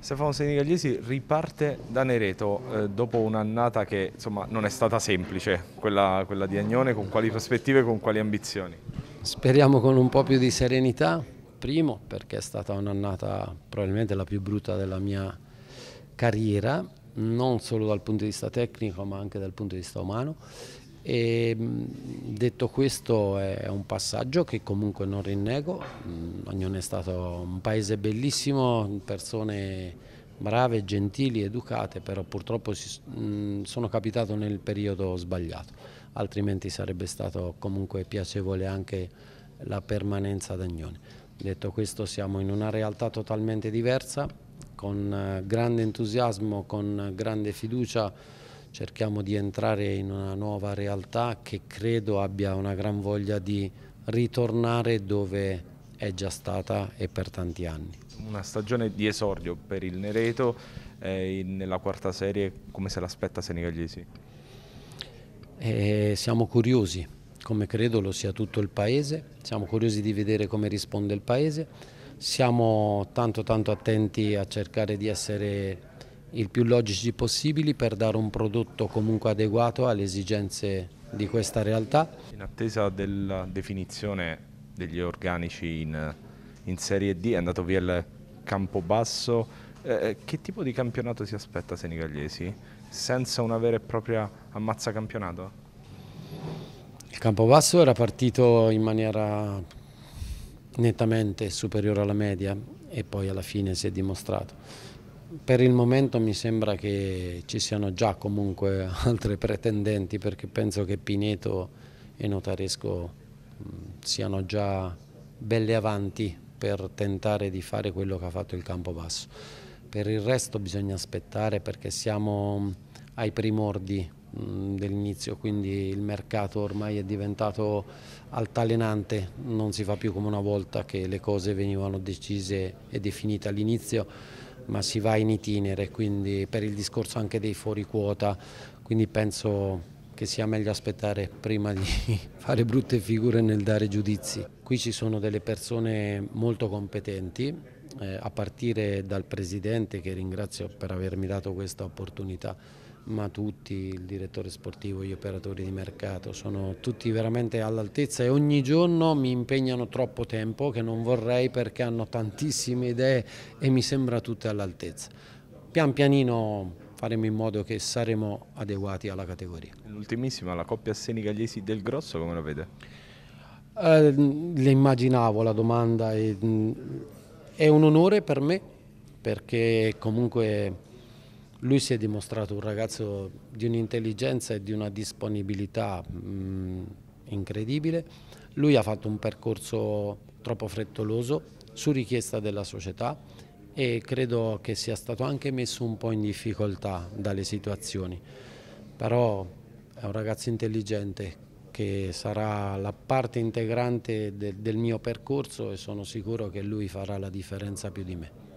Stefano Senigagliesi riparte da Nereto eh, dopo un'annata che insomma, non è stata semplice, quella, quella di Agnone, con quali prospettive e con quali ambizioni? Speriamo con un po' più di serenità, primo perché è stata un'annata probabilmente la più brutta della mia carriera, non solo dal punto di vista tecnico ma anche dal punto di vista umano e, detto questo è un passaggio che comunque non rinnego, Agnone è stato un paese bellissimo, persone brave, gentili, educate, però purtroppo mh, sono capitato nel periodo sbagliato, altrimenti sarebbe stato comunque piacevole anche la permanenza ad Agnone. Detto questo siamo in una realtà totalmente diversa, con grande entusiasmo, con grande fiducia, cerchiamo di entrare in una nuova realtà che credo abbia una gran voglia di ritornare dove è già stata e per tanti anni. Una stagione di esordio per il Nereto, eh, nella quarta serie come se l'aspetta Senegalesi? Eh, siamo curiosi, come credo lo sia tutto il Paese, siamo curiosi di vedere come risponde il Paese, siamo tanto tanto attenti a cercare di essere il più logici possibili per dare un prodotto comunque adeguato alle esigenze di questa realtà. In attesa della definizione degli organici in, in Serie D è andato via il Campobasso, eh, che tipo di campionato si aspetta Senigalliesi? Senza una vera e propria ammazza campionato? Il Campobasso era partito in maniera nettamente superiore alla media e poi alla fine si è dimostrato per il momento mi sembra che ci siano già comunque altre pretendenti perché penso che Pineto e Notaresco siano già belle avanti per tentare di fare quello che ha fatto il Campobasso. Per il resto bisogna aspettare perché siamo ai primordi dell'inizio, quindi il mercato ormai è diventato altalenante, non si fa più come una volta che le cose venivano decise e definite all'inizio ma si va in itinere, quindi per il discorso anche dei fuori quota, quindi penso che sia meglio aspettare prima di fare brutte figure nel dare giudizi. Qui ci sono delle persone molto competenti, eh, a partire dal Presidente che ringrazio per avermi dato questa opportunità ma tutti, il direttore sportivo, gli operatori di mercato, sono tutti veramente all'altezza e ogni giorno mi impegnano troppo tempo che non vorrei perché hanno tantissime idee e mi sembra tutte all'altezza. Pian pianino faremo in modo che saremo adeguati alla categoria. L'ultimissima, la coppia Senigalesi del Grosso, come lo vede? Eh, le immaginavo la domanda, e, è un onore per me perché comunque lui si è dimostrato un ragazzo di un'intelligenza e di una disponibilità mh, incredibile. Lui ha fatto un percorso troppo frettoloso su richiesta della società e credo che sia stato anche messo un po' in difficoltà dalle situazioni. Però è un ragazzo intelligente che sarà la parte integrante de del mio percorso e sono sicuro che lui farà la differenza più di me.